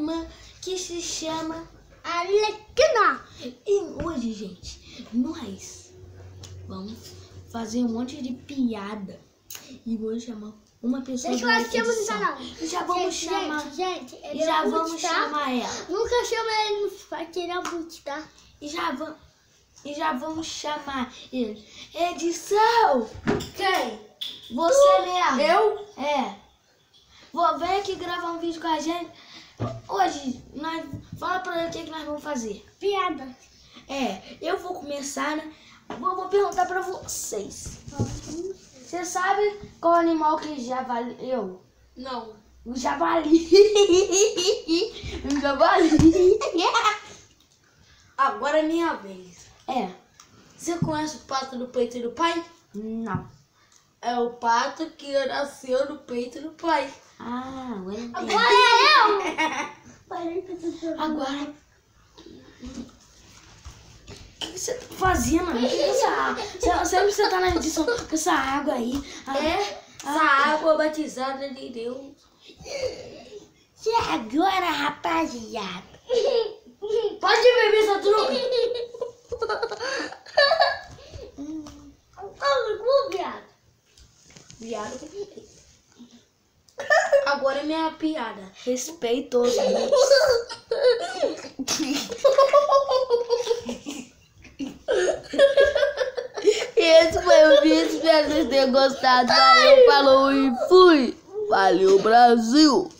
irmã que se chama. Alequina. E hoje, gente, nós vamos fazer um monte de piada. E vou chamar uma pessoa Deixa eu assistir edição. você não. E já vamos gente, chamar. Gente, ele já é vamos tá? chamar ela. Nunca chama ele no tirar boot, tá? E já vamos. E já vamos chamar ele. Edição! Quem? Você mesmo. Eu? É. Vou vem aqui gravar um vídeo com a gente. Hoje, nós. Fala pra ele o que, nós vamos fazer. Piada. É, eu vou começar, né? Vou, vou perguntar pra vocês. Você sabe qual animal que javali? Eu? Não. O javali. o javali. Agora é minha vez. É. Você conhece o pato do peito do pai? Não. É o pato que nasceu no peito do pai. Ah. Agora é eu! Agora. O que você tá fazendo? Que é essa Sempre você tá na edição com essa água aí. Ah, É essa ah, água batizada de Deus. E agora, rapaziada? Pode beber essa droga. viado. Viado. Agora é minha piada. Respeitoso. Esse foi o vídeo. Espero que vocês tenham gostado. Valeu, falou e fui. Valeu, Brasil.